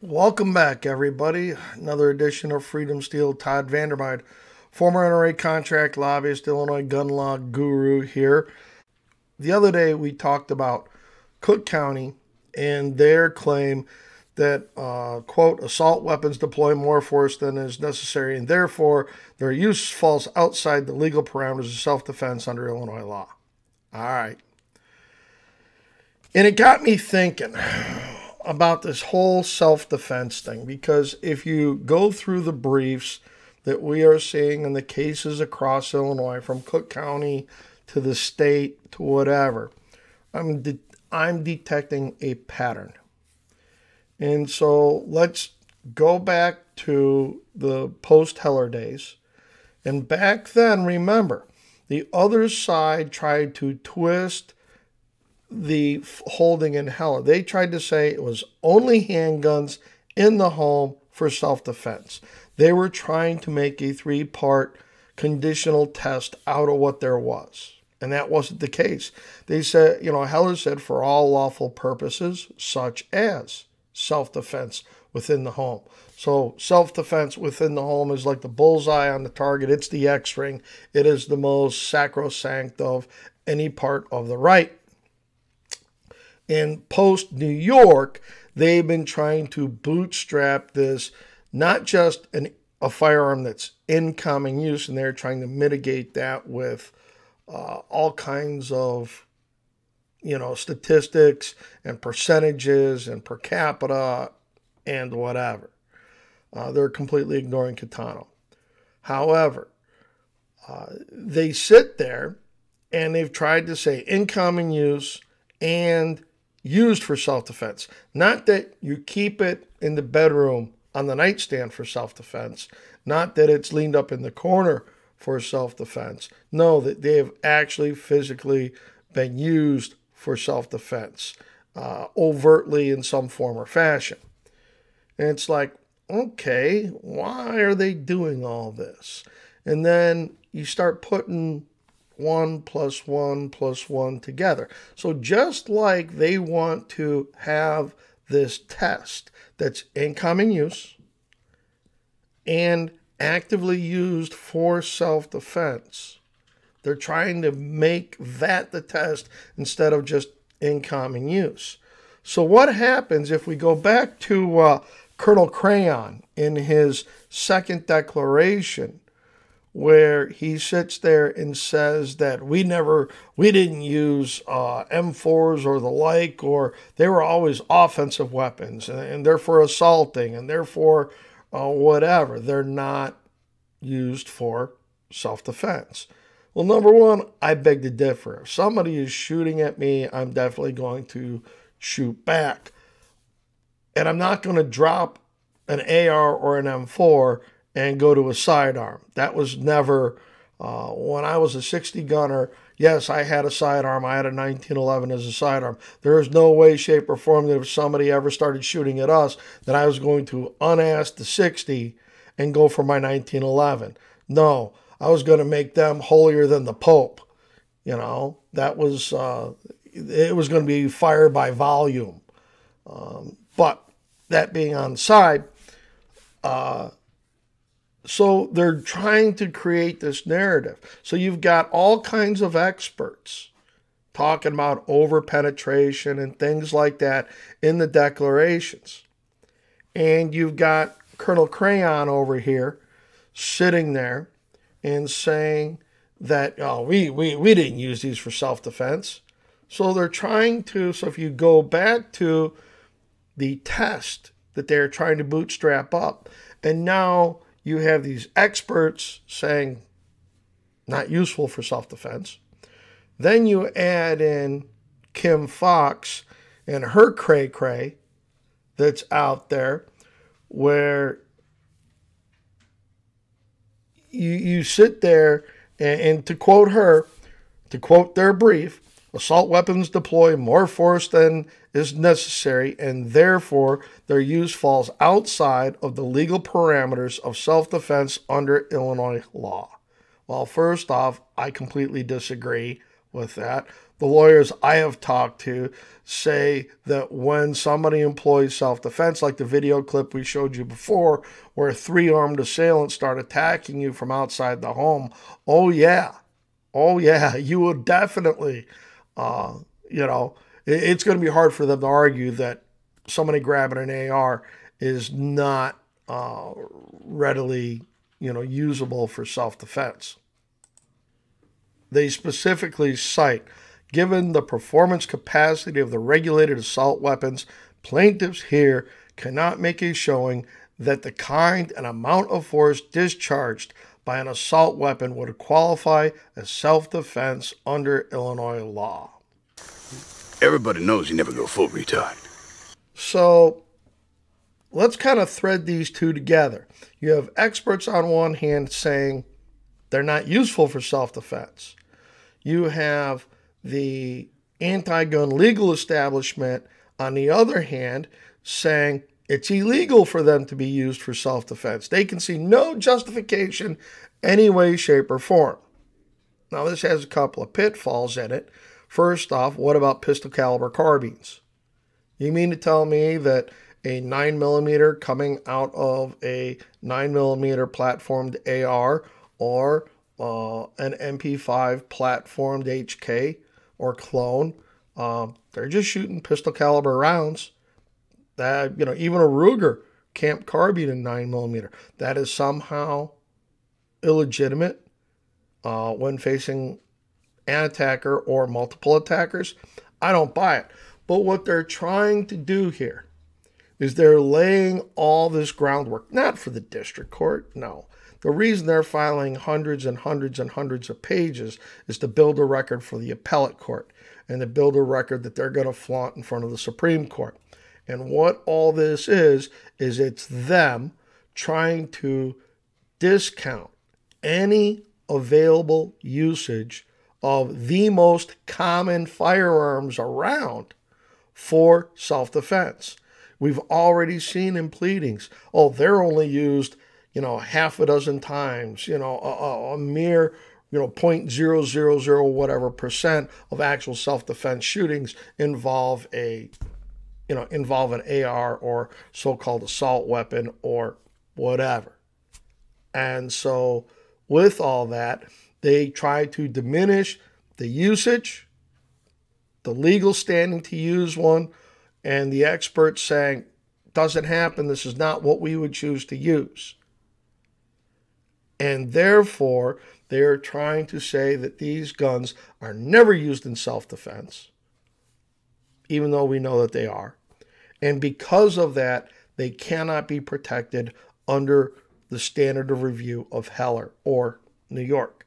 Welcome back, everybody. Another edition of Freedom's Steel. Todd Vandermyde, former NRA contract lobbyist, Illinois gun law guru here. The other day, we talked about Cook County and their claim that, uh, quote, assault weapons deploy more force than is necessary, and therefore their use falls outside the legal parameters of self defense under Illinois law. All right. And it got me thinking about this whole self defense thing because if you go through the briefs that we are seeing in the cases across Illinois, from Cook County to the state to whatever, I'm, de- I'm detecting a pattern. And so let's go back to the post Heller days. And back then, remember, the other side tried to twist the holding in Heller. They tried to say it was only handguns in the home for self defense. They were trying to make a three part conditional test out of what there was. And that wasn't the case. They said, you know, Heller said for all lawful purposes, such as self defense within the home. So, self defense within the home is like the bullseye on the target. It's the X ring. It is the most sacrosanct of any part of the right in post New York, they've been trying to bootstrap this, not just an, a firearm that's in common use, and they're trying to mitigate that with uh, all kinds of you know statistics and percentages and per capita and whatever. Uh, they're completely ignoring Caetano. However, uh, they sit there and they've tried to say in common use and used for self defense. Not that you keep it in the bedroom on the nightstand for self defense, not that it's leaned up in the corner for self defense. No, that they have actually physically been used for self defense, uh, overtly in some form or fashion. And it's like, okay, why are they doing all this? And then you start putting 1 plus 1 plus 1 together. So just like they want to have this test that's in common use and actively used for self defense, they're trying to make that the test instead of just in common use. So, what happens if we go back to uh, Colonel Crayon in his second declaration? Where he sits there and says that we never we didn't use uh, M4s or the like or they were always offensive weapons and, and therefore assaulting and therefore uh, whatever they're not used for self-defense. Well, number one, I beg to differ. If somebody is shooting at me, I'm definitely going to shoot back. And I'm not going to drop an AR or an M4 and go to a sidearm. That was never, uh, when I was a 60 gunner, yes, I had a sidearm. I had a 1911 as a sidearm. There is no way, shape, or form that if somebody ever started shooting at us, that I was going to unask the 60 and go for my 1911. No, I was going to make them holier than the Pope. You know, that was, uh, it was going to be fire by volume. Um, but that being on the side, uh, so they're trying to create this narrative. So you've got all kinds of experts talking about over penetration and things like that in the declarations. And you've got Colonel Crayon over here sitting there and saying that, oh, we, we, we didn't use these for self defense. So they're trying to, so if you go back to the test that they're trying to bootstrap up, and now you have these experts saying not useful for self defense. Then you add in Kim Foxx and her cray cray that's out there where you, you sit there and, and to quote her, to quote their brief, assault weapons deploy more force than is necessary, and therefore their use falls outside of the legal parameters of self defense under Illinois law. Well, first off, I completely disagree with that. The lawyers I have talked to say that when somebody employs self defense, like the video clip we showed you before, where three armed assailants start attacking you from outside the home, oh, yeah, oh, yeah, you will definitely, uh, you know, it's going to be hard for them to argue that somebody grabbing an AR is not uh, readily, you know, usable for self-defense. They specifically cite, given the performance capacity of the regulated assault weapons, plaintiffs here cannot make a showing that the kind and amount of force discharged by an assault weapon would qualify as self-defense under Illinois law. Everybody knows you never go full retard. So let's kind of thread these two together. You have experts on one hand saying they're not useful for self defense. You have the anti gun legal establishment on the other hand saying it's illegal for them to be used for self defense. They can see no justification any way, shape, or form. Now, this has a couple of pitfalls in it. First off, what about pistol caliber carbines? You mean to tell me that a 9mm coming out of a 9mm platformed AR or uh, an MP5 platformed HK or clone, um, they're just shooting pistol caliber rounds. That you know, even a Ruger camp carbine in nine millimeter that is somehow illegitimate uh, when facing an attacker or multiple attackers. I don't buy it. But what they're trying to do here is they're laying all this groundwork, not for the district court, no. The reason they're filing hundreds and hundreds and hundreds of pages is to build a record for the appellate court and to build a record that they're going to flaunt in front of the Supreme Court. And what all this is, is it's them trying to discount any available usage of the most common firearms around for self defense. We've already seen in pleadings, oh, they're only used, you know, half a dozen times, you know, a, a mere, you know, 0.000 whatever percent of actual self defense shootings involve a, you know, involve an AR or so called assault weapon or whatever. And so, with all that, they try to diminish the usage the legal standing to use one, and the experts saying, doesn't happen, this is not what we would choose to use. And therefore, they are trying to say that these guns are never used in self defense, even though we know that they are. And because of that, they cannot be protected under the standard of review of Heller or New York.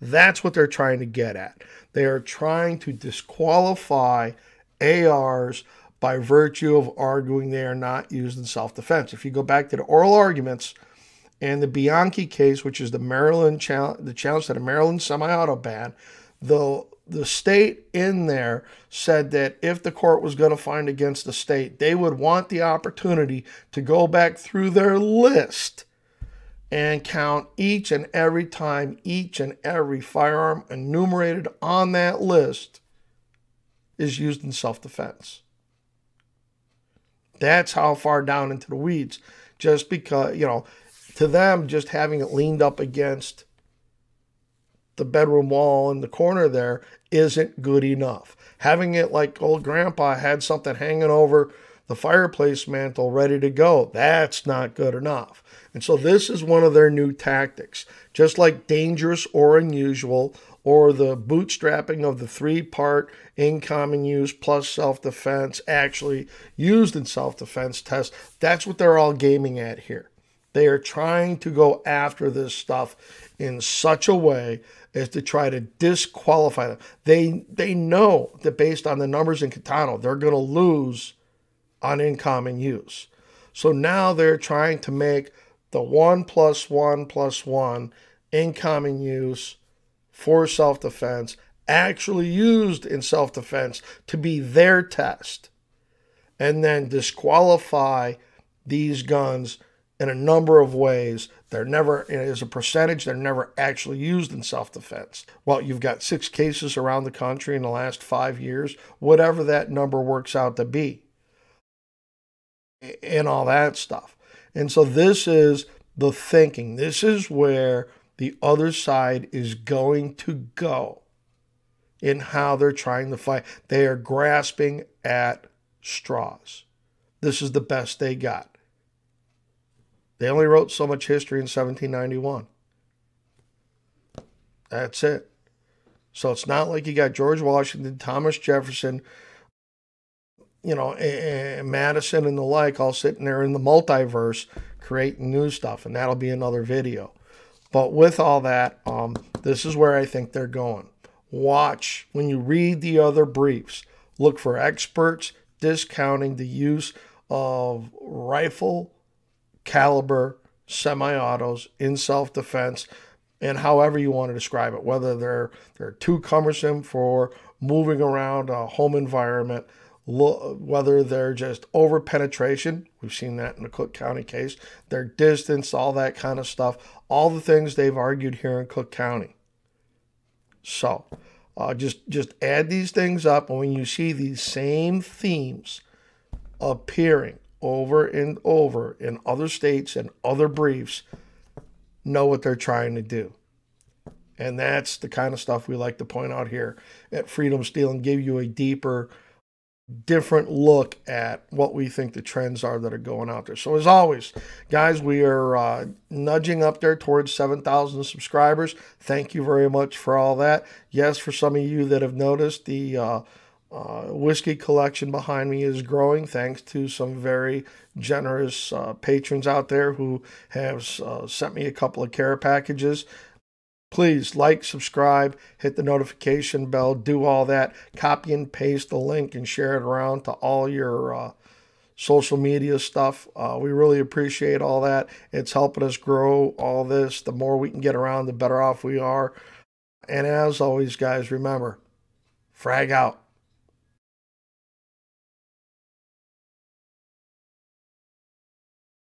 That's what they're trying to get at. They are trying to disqualify ARs by virtue of arguing they are not used in self defense. If you go back to the oral arguments and the Bianchi case, which is the Maryland challenge, the challenge to the Maryland semi-auto ban, the the state in there said that if the court was going to find against the state, they would want the opportunity to go back through their list and count each and every time each and every firearm enumerated on that list is used in self defense. That's how far down into the weeds. Just because, you know, to them, just having it leaned up against the bedroom wall in the corner there isn't good enough. Having it like old grandpa had something hanging over the fireplace mantle ready to go, that's not good enough. And so this is one of their new tactics. Just like dangerous or unusual, or the bootstrapping of the three part in common use plus self defense actually used in self defense tests, that's what they're all gaming at here. They are trying to go after this stuff in such a way as to try to disqualify them. They they know that based on the numbers in Caetano, they're going to lose on in common use. So now they're trying to make the 1 plus 1 plus 1 in common use for self defense actually used in self defense to be their test and then disqualify these guns in a number of ways. They're never, as a percentage, they're never actually used in self defense. Well, you've got six cases around the country in the last five years, whatever that number works out to be, and all that stuff. And so this is the thinking. This is where the other side is going to go in how they're trying to fight. They are grasping at straws. This is the best they got. They only wrote so much history in 1791. That's it. So it's not like you got George Washington, Thomas Jefferson, you know, and Madison and the like all sitting there in the multiverse creating new stuff, and that'll be another video. But with all that, um, this is where I think they're going. Watch when you read the other briefs. Look for experts discounting the use of rifle caliber semi-autos in self-defense and however you want to describe it whether they're they're too cumbersome for moving around a home environment whether they're just over penetration we've seen that in the cook county case their distance all that kind of stuff all the things they've argued here in cook county. So uh, just just add these things up and when you see these same themes appearing over and over in other states and other briefs know what they're trying to do. And that's the kind of stuff we like to point out here at Freedom's Steel and give you a deeper, different look at what we think the trends are that are going out there. So, as always, guys, we are uh, nudging up there towards 7,000 subscribers. Thank you very much for all that. Yes, for some of you that have noticed, the uh, uh, whiskey collection behind me is growing thanks to some very generous uh, patrons out there who have uh, sent me a couple of care packages. Please like, subscribe, hit the notification bell, do all that. Copy and paste the link and share it around to all your uh, social media stuff. Uh, we really appreciate all that. It's helping us grow all this. The more we can get around, the better off we are. And as always, guys, remember frag out.